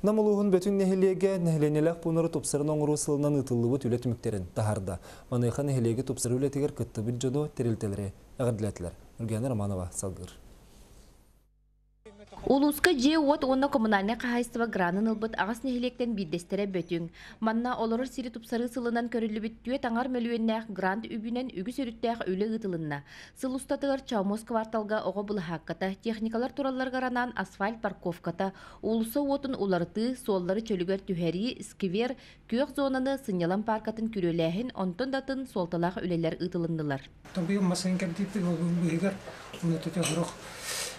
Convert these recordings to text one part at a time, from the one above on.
Намылуғын бөтін нәхелеге нәхеленелек бұныры топсырын оңыру сылынан ұтылығы түлет үміктерін тахарда. Маныйха нәхелеге топсыры үлетігер күтті бір жоdo терілтелері әғірділетілер. Нұргені Романова салғыр. Улуска же от онна коммунальный кахайстыва гранын ылбыт агас нехилектен биддестере бөтүң. Манна олорор сири тупсары сылынан көрүлүбүт түйе таңар мөлүөннәк грант үбүнен үгүс өрүттәк үле ытылынна. Сыл устатыгар Чаумос кварталга ого булахакката техникалар тураллар гаранан асфальт парковката улуса отун уларты соллары чөлүгөр түһәри сквер көк зонаны сынялан паркатын күрөләһин онтон датын солталак үлелер ытылындылар. Масын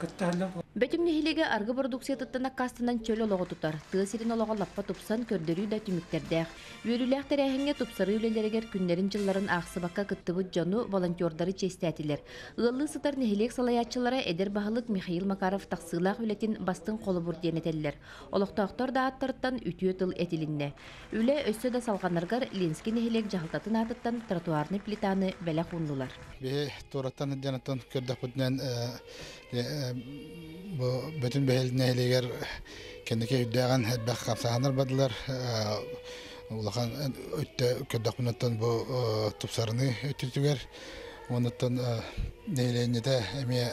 Бөтүм нехилеге аргы продукция тыттана кастынан чөл олого тутар. Тыасирин олого лаппа тупсан көрдөрүү да түмүктердэх. Үйрүлэх терехинге тупсары үлелерегер күннерин жылларын ақсыбакка кыттыбыт жону волонтердары честәтилер. Ыылы сытар нехилек салаячылары эдер бахылык Михаил Макаров тақсылах үлетин бастын қолы бурденетеллер. Олохтоохтор да аттарыттан үтүө тыл этилинне. Үле өссө да салганаргар Ленски нехилек жахылтатын атыттан тротуарны плитаны бе тораттан көрдөх бүтнен бу бүтүн бэһэлине элегер кенеке үддәгән хәдбәк капсаганар бадылар улахан өттө көрдөх бүтнен бу тупсарыны өтүтүгер онуттан нейленете эме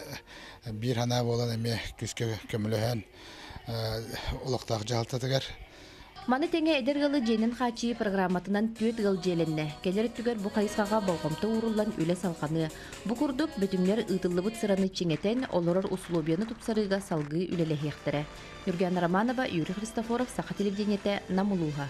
бир хана болан эме күскө көмөлөһөн улактак жалтатыгер Маны теңе эдергалы женин хачи программатынан түет гыл желенне. Келер түгер бу болғымты урулан үле салқаны. Бу курдук бөтүмлер ытыллыбыт сыраны чеңетен олорор условияны тупсарыга салгы үлеле хектере. Юрген Романова, Юрий Христофоров, Саха телевидениете, Намулуга.